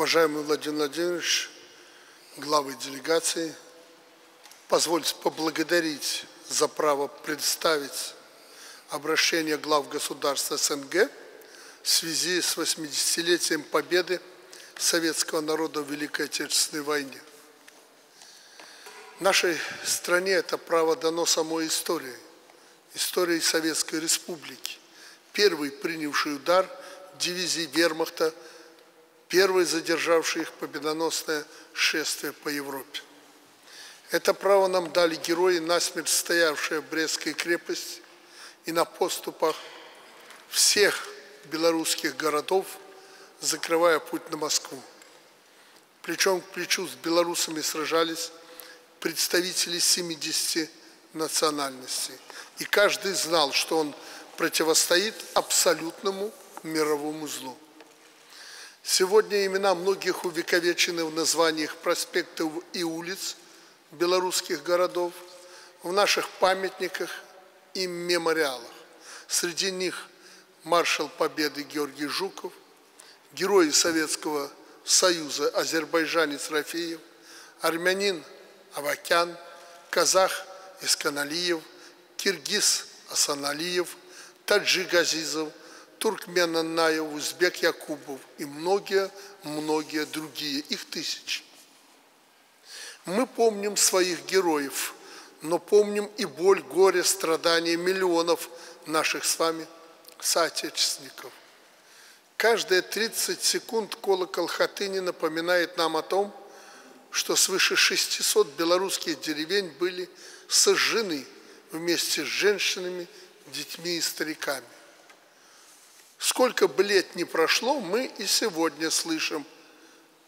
Уважаемый Владимир Владимирович, главы делегации, позвольте поблагодарить за право представить обращение глав государств СНГ в связи с 80-летием победы советского народа в Великой Отечественной войне. Нашей стране это право дано самой историей, историей Советской Республики, первый принявший удар дивизии вермахта, первый задержавший их победоносное шествие по Европе. Это право нам дали герои, насмерть стоявшие в Брестской крепости и на поступах всех белорусских городов, закрывая путь на Москву. Плечом к плечу с белорусами сражались представители 70 национальностей. И каждый знал, что он противостоит абсолютному мировому злу. Сегодня имена многих увековечены в названиях проспектов и улиц белорусских городов, в наших памятниках и мемориалах. Среди них маршал Победы Георгий Жуков, герои Советского Союза азербайджанец Рафеев, армянин Авакян, казах Исканалиев, киргиз Асаналиев, таджик Азизов, туркмен Аннаев, узбек Якубов и многие-многие другие, их тысячи. Мы помним своих героев, но помним и боль, горе, страдания миллионов наших с вами соотечественников. Каждые 30 секунд колокол Хатыни напоминает нам о том, что свыше 600 белорусских деревень были сожжены вместе с женщинами, детьми и стариками. Сколько бы лет ни прошло, мы и сегодня слышим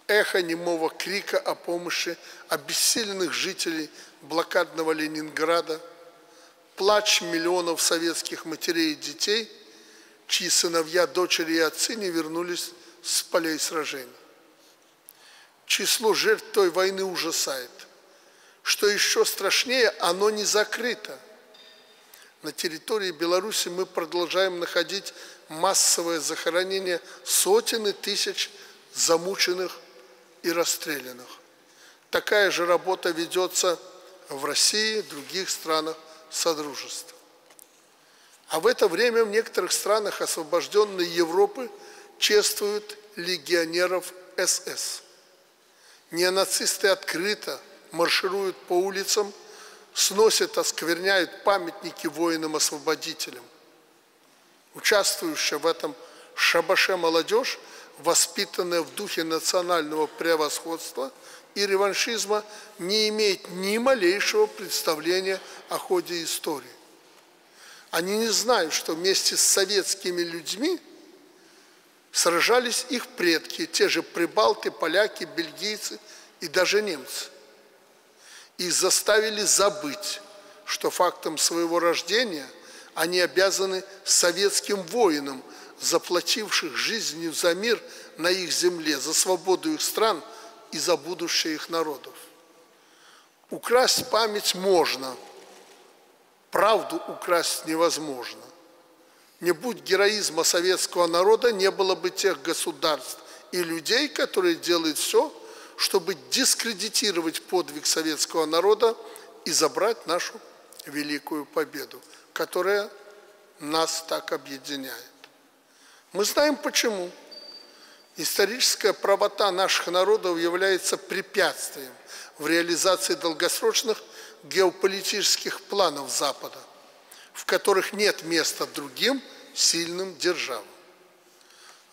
эхо немого крика о помощи обессиленных жителей блокадного Ленинграда, плач миллионов советских матерей и детей, чьи сыновья, дочери и отцы не вернулись с полей сражений число жертв той войны ужасает. Что еще страшнее, оно не закрыто. На территории Беларуси мы продолжаем находить массовое захоронение сотен и тысяч замученных и расстрелянных. Такая же работа ведется в России и других странах Содружества. А в это время в некоторых странах освобожденной Европы чествуют легионеров СС неонацисты открыто маршируют по улицам, сносят, оскверняют памятники воинам-освободителям. Участвующая в этом шабаше молодежь, воспитанная в духе национального превосходства и реваншизма, не имеет ни малейшего представления о ходе истории. Они не знают, что вместе с советскими людьми – сражались их предки, те же прибалты, поляки, бельгийцы и даже немцы. И заставили забыть, что фактом своего рождения они обязаны советским воинам, заплативших жизнью за мир на их земле, за свободу их стран и за будущее их народов. Украсть память можно, правду украсть невозможно. Не будь героизма советского народа, не было бы тех государств и людей, которые делают все, чтобы дискредитировать подвиг советского народа и забрать нашу великую победу, которая нас так объединяет. Мы знаем почему. Историческая правота наших народов является препятствием в реализации долгосрочных геополитических планов Запада, в которых нет места другим сильным державам.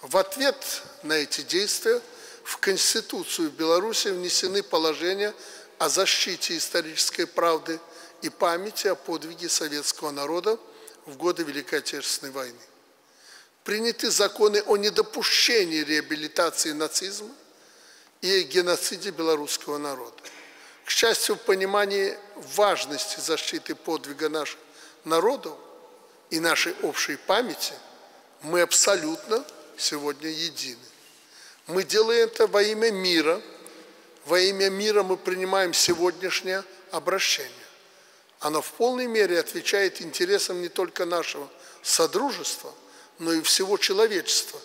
В ответ на эти действия в Конституцию Беларуси внесены положения о защите исторической правды и памяти о подвиге советского народа в годы Великой Отечественной войны. Приняты законы о недопущении реабилитации нацизма и геноциде белорусского народа. К счастью, в понимании важности защиты подвига наших народов и нашей общей памяти, мы абсолютно сегодня едины. Мы делаем это во имя мира. Во имя мира мы принимаем сегодняшнее обращение. Оно в полной мере отвечает интересам не только нашего содружества, но и всего человечества,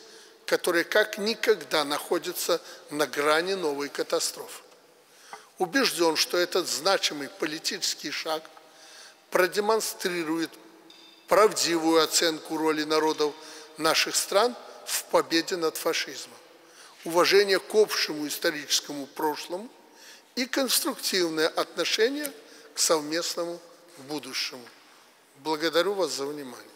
которая как никогда находится на грани новой катастрофы. Убежден, что этот значимый политический шаг продемонстрирует правдивую оценку роли народов наших стран в победе над фашизмом, уважение к общему историческому прошлому и конструктивное отношение к совместному будущему. Благодарю вас за внимание.